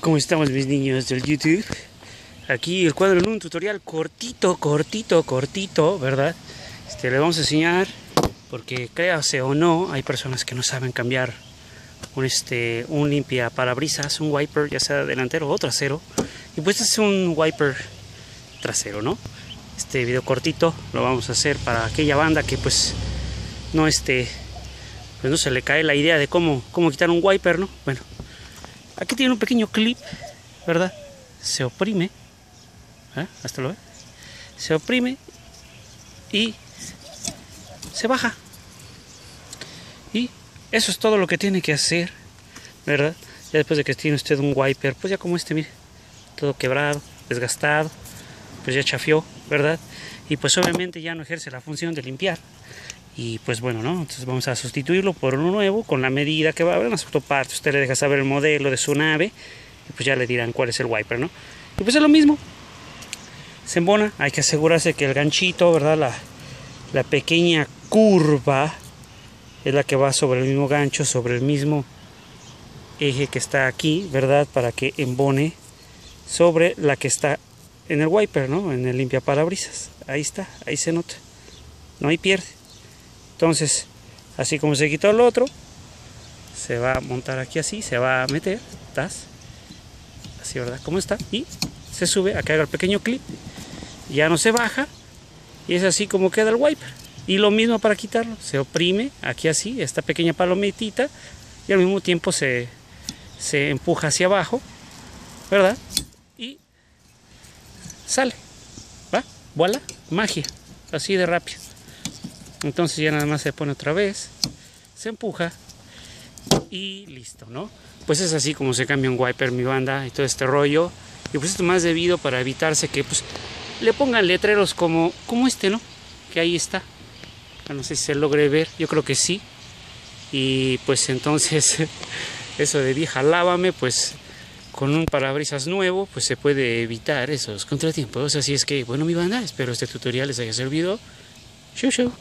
¿Cómo estamos mis niños del YouTube? Aquí el cuadro en un tutorial cortito, cortito, cortito, ¿verdad? Este, le vamos a enseñar, porque créase o no, hay personas que no saben cambiar un, este, un limpia parabrisas, un wiper, ya sea delantero o trasero. Y pues es un wiper trasero, ¿no? Este video cortito lo vamos a hacer para aquella banda que pues no este pues no se le cae la idea de cómo, cómo quitar un wiper, ¿no? Bueno, aquí tiene un pequeño clip, ¿verdad? Se oprime, ¿eh? hasta lo ve, se oprime y se baja. Y eso es todo lo que tiene que hacer, ¿verdad? Ya después de que tiene usted un wiper, pues ya como este, mire, todo quebrado, desgastado, pues ya chafió, ¿verdad? Y pues obviamente ya no ejerce la función de limpiar. Y pues bueno, ¿no? Entonces vamos a sustituirlo por uno nuevo con la medida que va a haber en las autopartes. Usted le deja saber el modelo de su nave y pues ya le dirán cuál es el wiper, ¿no? Y pues es lo mismo. Se embona, hay que asegurarse que el ganchito, ¿verdad? La, la pequeña curva es la que va sobre el mismo gancho, sobre el mismo eje que está aquí, ¿verdad? Para que embone sobre la que está en el wiper, ¿no? En el limpia parabrisas. Ahí está, ahí se nota. No hay pierde. Entonces, así como se quitó el otro, se va a montar aquí así, se va a meter, ¿estás? Así, ¿verdad? Como está. Y se sube a que haga el pequeño clip. Ya no se baja. Y es así como queda el wiper. Y lo mismo para quitarlo. Se oprime aquí así, esta pequeña palomitita. Y al mismo tiempo se, se empuja hacia abajo. ¿Verdad? Y sale. ¿Va? Voilà. Magia. Así de rápido. Entonces ya nada más se pone otra vez, se empuja y listo, ¿no? Pues es así como se cambia un wiper mi banda y todo este rollo. Y pues esto más debido para evitarse que pues le pongan letreros como, como este, ¿no? Que ahí está. No sé si se logre ver, yo creo que sí. Y pues entonces eso de vieja lávame, pues con un parabrisas nuevo, pues se puede evitar esos contratiempos. Así es que, bueno mi banda, espero este tutorial les haya servido. Show.